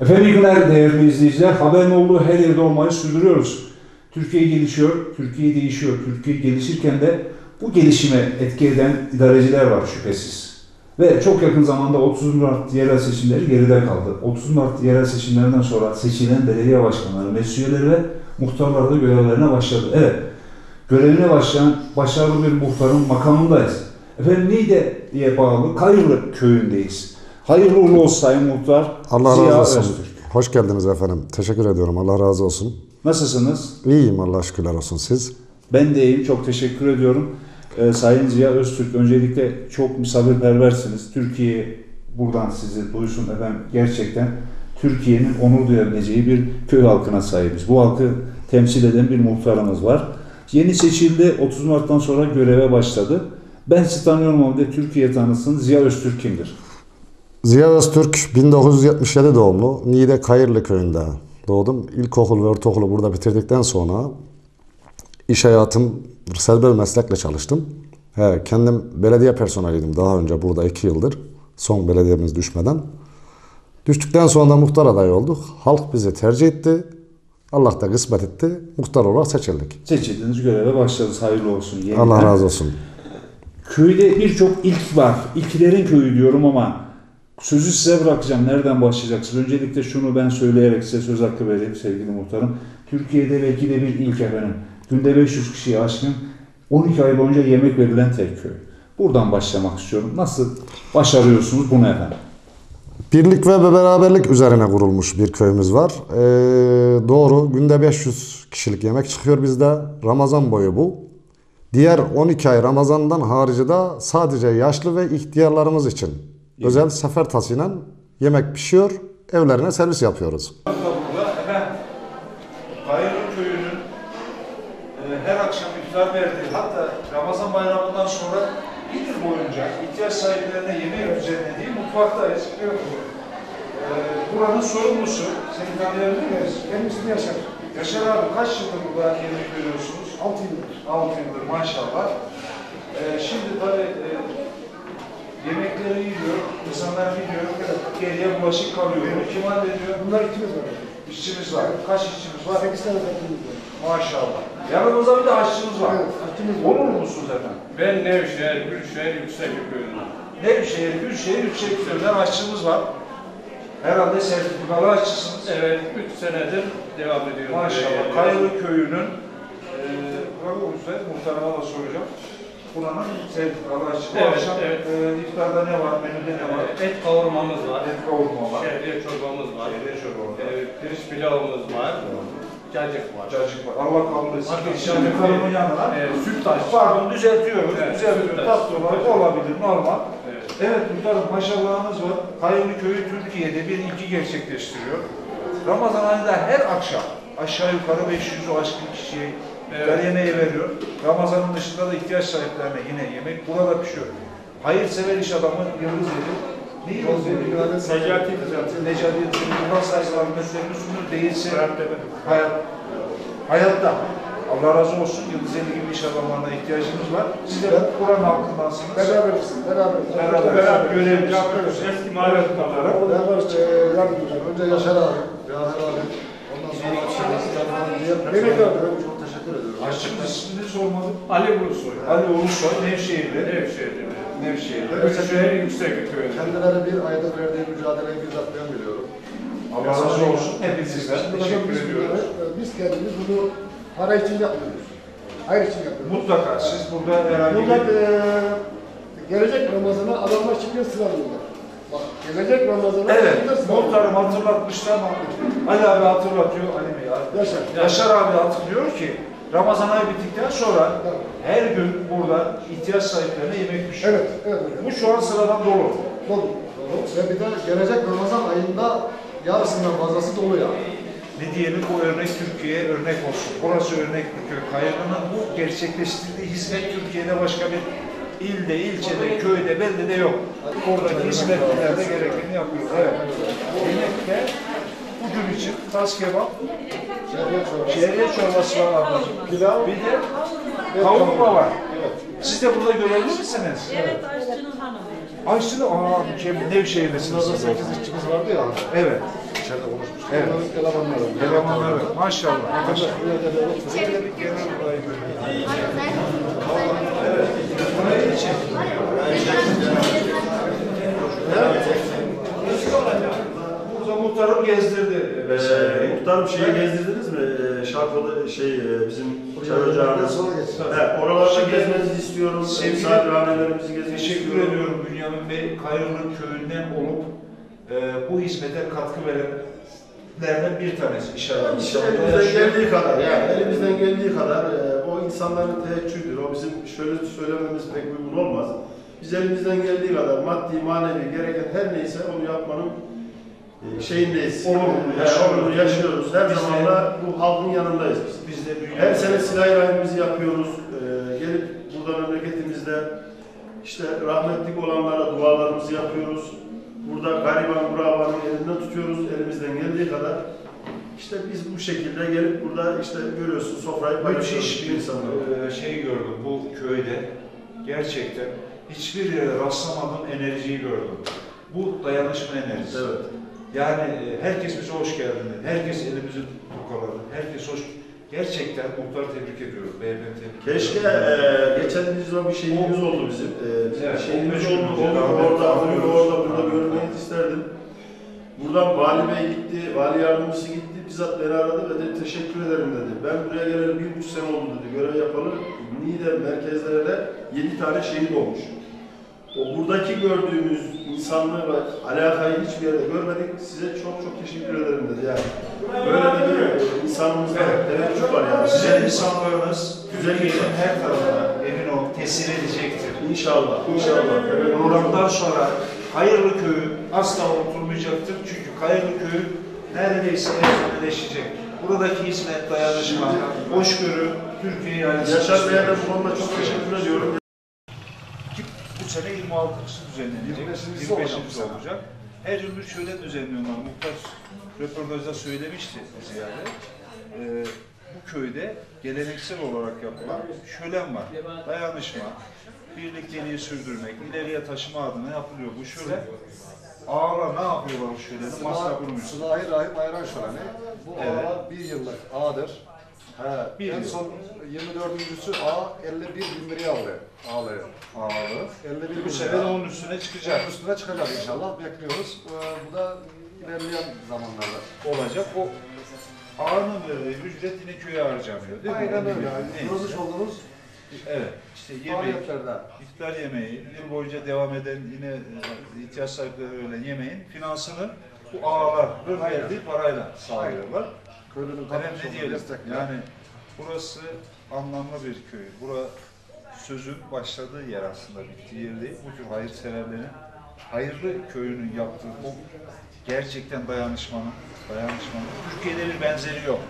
Günler değerli izleyiciler. Haberin olduğu her yerde olmayı sürdürüyoruz. Türkiye gelişiyor, Türkiye değişiyor. Türkiye gelişirken de bu gelişime etki eden idareciler var şüphesiz. Ve çok yakın zamanda 30 Mart yerel seçimleri geride kaldı. 30 Mart yerel seçimlerinden sonra seçilen belediye başkanları, meclis ve muhtarlar da görevlerine başladı. Evet, görevine başlayan başarılı bir muhtarın makamındayız. Efendim Niğde'ye bağlı Kayırlı köyündeyiz. Hayırlı uğurlu olsun Sayın Muhtar. Allah Ziya razı olsun. Öztürk. Hoş geldiniz efendim. Teşekkür ediyorum. Allah razı olsun. Nasılsınız? İyiyim Allah şükürler olsun siz. Ben de iyiyim. Çok teşekkür ediyorum. Ee, Sayın Ziya Öztürk öncelikle çok misafirperversiniz. Türkiye buradan sizi duysun efendim. Gerçekten Türkiye'nin onur duyabileceği bir köy halkına sahibiz. Bu halkı temsil eden bir muhtarımız var. Yeni seçildi. 30 Mart'tan sonra göreve başladı. Ben sizi tanıyorum ama de Türkiye tanısın. Ziya Öztürk kimdir? Ziya Öztürk 1977 doğumlu. Niğde Kayırlı köyünde doğdum. İlkokul ve ortaokulu burada bitirdikten sonra iş hayatım serbest meslekle çalıştım. He, kendim belediye personeliydim daha önce burada iki yıldır. Son belediyemiz düşmeden. Düştükten sonra da muhtar adayı olduk. Halk bizi tercih etti. Allah da kısmet etti. Muhtar olarak seçildik. Seçildiğiniz göreve başladınız. Hayırlı olsun. Yeniden. Allah razı olsun. Köyde birçok ilk var. İlklerin köyü diyorum ama sözü size bırakacağım. Nereden başlayacaksınız? Öncelikle şunu ben söyleyerek size söz hakkı vereyim sevgili muhtarım. Türkiye'de belki de bir ilk efendim. Günde 500 kişiye aşkın 12 ay boyunca yemek verilen tek köy. Buradan başlamak istiyorum. Nasıl başarıyorsunuz bunu efendim? Birlik ve beraberlik üzerine kurulmuş bir köyümüz var. Ee, doğru. Günde 500 kişilik yemek çıkıyor bizde. Ramazan boyu bu. Diğer 12 ay Ramazan'dan harici de sadece yaşlı ve ihtiyarlarımız için özel sefer tasıyla yemek pişiyor. Evlerine servis yapıyoruz. Burada efendim Kayırlı köyünün e, her akşam iftar verdiği hatta Ramazan bayramından sonra bir yıl boyunca ihtiyaç sahiplerine yemek düzenlediği mutfaktayız. E, buranın sorumlusu, seni tanıyabilir miyiz? Kendisini yaşar. Yaşar abi kaç yıldır burada yemek veriyorsunuz? 6 yıldır. 6 yıldır maşallah. E, şimdi tabii yemekleri yiyor, insanlar biliyor, geriye bulaşık kalıyor. Bunu kim hallediyor? Bunlar ikimiz var. İşçimiz var. Kaç işçimiz var? 8 tane takımımız var. Maşallah. Yanımızda bir de aşçımız var. Evet, aşçımız var. Onur musunuz efendim? Ben Nevşehir, Gülşehir, Yüksek köyünden. Nevşehir, Gülşehir, Yüksekköy'den aşçımız var. Herhalde sertifikalı aşçısınız. Evet, 3 senedir devam ediyorum. Maşallah. Kayılı köyünün e, buranın olursa muhtarıma da soracağım. Buranın sertifikalı aşçısı. Bu Evet, akşam evet. e, iftarda ne var, menüde ne var? Et kavurmamız var. Et kavurma var. Şehriye çorbamız var. Şehriye çorbamız var. Ee, pirinç pilavımız var. Cacık var. Cacık var. Allah kabul etsin. Var, Şimdi karımın yanına. Ee, süt taş. Pardon düzeltiyoruz. Evet, düzeltiyoruz. Tatlı olarak olabilir, normal. Evet. Evet muhtarım maşallahınız var. Kayırlı Köyü Türkiye'de bir ilki gerçekleştiriyor. Ramazan ayında her akşam aşağı yukarı 500'ü aşkın kişiye Evet. yemeği veriyor. Ramazanın dışında da ihtiyaç sahiplerine yine yemek burada pişiyor. Hayırsever iş adamı Yıldız. Ne Yıldız Eli? Necati Necati. Necati. Buradan saygılar hürmetlerini sunur. Değilse hayat, hayatta. Allah razı olsun. Yıldız Eli gibi iş adamlarına ihtiyacımız var. Siz de buranın halkındansınız. Beraberiz. Beraberiz. Beraber, beraber görevimiz. Yapıyoruz. Eski mahalle muhtarları. Beraber e, yardımcı. Önce Yaşar abi. Yaşar abi. Ondan sonra diğer Mehmet abi. Çok teşekkür ediyorum. Aşçımız ismini sormadık. Ali Ulusoy. Ali Ulusoy, Nevşehir'de. Nevşehir'de. Nevşehir'de. Gülşehir, Yüksek köyünden. Kendileri bir ayda verdiği mücadeleyi bizzat ben biliyorum. Allah razı olsun. Hepinizden teşekkür biz, ediyoruz. biz kendimiz bunu para için yapmıyoruz. Hayır için yapıyoruz. Mutlaka siz burada herhangi bir... e, gelecek Ramazan'a adamlar şimdi sıralıyorlar. Bak gelecek Ramazan'a Evet, muhtarım hatırlatmıştı ama Ali abi hatırlatıyor. Ali Bey abi. Yaşar. Yaşar abi hatırlıyor ki Ramazan ayı bittikten sonra Evet. her gün burada ihtiyaç sahiplerine yemek pişiyor. Evet, evet hocam. Bu şu an sıradan dolu. Dolu. Dolu. Ve bir de gelecek Ramazan ayında yarısından fazlası dolu yani. Ne diyelim bu örnek Türkiye'ye örnek olsun. Burası örnek bir köy. Kayırlı'nın bu gerçekleştirdiği hizmet Türkiye'de başka bir ilde, ilçede, köyde, beldede yok. Oradaki hizmetlilerde gerekeni yapıyoruz. Evet. Yemekte bugün için tas kebap, şehriye çorbası var ablacığım. Pilav. Bir de kavurma var. Evet. Siz de burada görevli misiniz? Evet, aşçının hanımıyım. Aşçılı, aa mükemmel, Nevşehirlisiniz. Sırada siz. 8 işçimiz vardı ya. Evet. İçeride konuşmuştuk. Evet. Onların elemanları. Elemanları. Maşallah. maşallah. Maşallah. bir genel olayı böyle. Burada muhtarım gezdirdi. Ee, muhtarım şeyi gezdirdiniz mi? Ee, Şarkılı şey e, bizim çay ocağımız. sonra geçsin. Evet, oralarda gezmenizi istiyorum. Sevgili- Misafirhanelerimizi gezmenizi Teşekkür istiyorum. ediyorum Bünyamin Bey. Kayırlı köyünden olup e, bu hizmete katkı verenlerden bir tanesi inşallah. İşte elimizden geldiği kadar yani elimizden geldiği kadar e, o insanların teheccüdür. O bizim şöyle söylememiz pek uygun olmaz. Biz elimizden geldiği kadar maddi, manevi gereken her neyse onu yapmanın şeyindeyiz. Olumlu Yani yaşıyoruz. yaşıyoruz. Her Biz zaman da bu halkın yanındayız biz. Biz de Bünyamin Her sene silah rahimimizi yapıyoruz. Ee, gelip burada memleketimizde işte rahmetlik olanlara dualarımızı yapıyoruz. Burada gariban kurabanın elinden tutuyoruz elimizden geldiği kadar. İşte biz bu şekilde gelip burada işte görüyorsun sofrayı paylaşıyoruz Müthiş bir insanlarla. e, şey gördüm bu köyde. Gerçekten hiçbir yere rastlamadığım enerjiyi gördüm. Bu dayanışma enerjisi. Evet. Yani e, herkes bize hoş geldin dedi. Herkes elimizi tukaladı. Herkes hoş. Gerçekten muhtar tebrik ediyorum. Beyefendi tebrik Keşke ediyorum. e, geçen biz o bir şeyimiz oldu bizim. E, bizim Evet, şeyimiz 15 gün oldu. rahmetli orada, anıyoruz. orada, burada görmeyi isterdim. Buradan vali bey gitti, vali yardımcısı gitti, bizzat beni aradı ve dedi teşekkür ederim dedi. Ben buraya geleli bir buçuk sene oldu dedi. Görev yapalı. Niğde merkezlerine yedi tane şehit olmuş. O buradaki gördüğümüz insanlığı ve alakayı hiçbir yerde görmedik. Size çok çok teşekkür ederim dedi yani. Böyle de bir insanımızda teveccüh var yani. Güzel insanlarınız Güzel Türkiye'nin her tarafına emin ol tesir edecektir. İnşallah, inşallah. Evet, Programdan sonra Hayırlı Köyü asla unutulmayacaktır. Çünkü Hayırlı Köyü neredeyse efsaneleşecek. Buradaki hizmet, dayanışma, hoşgörü Türkiye'yi ayrı Yaşar Bey'e de bu konuda çok teşekkür ediyorum. Sene 26'sı düzenlenecek. 25'incisi 25'incisi olacak. Her bir şölen düzenliyorlar. Muhtar röportajda söylemişti ziyade. Ee, bu köyde geleneksel olarak yapılan şölen var. Dayanışma, birlikteliği sürdürmek, ileriye taşıma adına yapılıyor. Bu şölen ağlar ne yapıyorlar bu şöleni? Masa kurmuş. Sıla-i Rahim Ayran Şöleni. Bu Evet. ağlar bir yıllık ağdır. He, Bir en yıl. son 24.sü ağ 51 bin liraya aldı. Ağlayı. Ağır. 51 bin Bu sene lira. onun üstüne çıkacak. Onun üstüne çıkacak inşallah. Bekliyoruz. Ee, bu da ilerleyen zamanlarda. Olacak. O ağanın verdiği ücret yine köye harcanıyor değil mi? Aynen öyle. Yani Neyse. görmüş olduğunuz Evet. İşte yemek, faaliyetlerde. iftar yemeği, yıl boyunca devam eden yine e, ihtiyaç sahipleri öğlen yemeğin finansını bu ağaların verdiği parayla sağlıyorlar. Köylünün olduğu diyelim? destekle. Yani burası anlamlı bir köy. Bura sözün başladığı yer aslında bittiği yer değil. Bu tür hayırseverlerin hayırlı köyünün yaptığı bu gerçekten dayanışmanın, dayanışmanın Türkiye'de bir benzeri yok.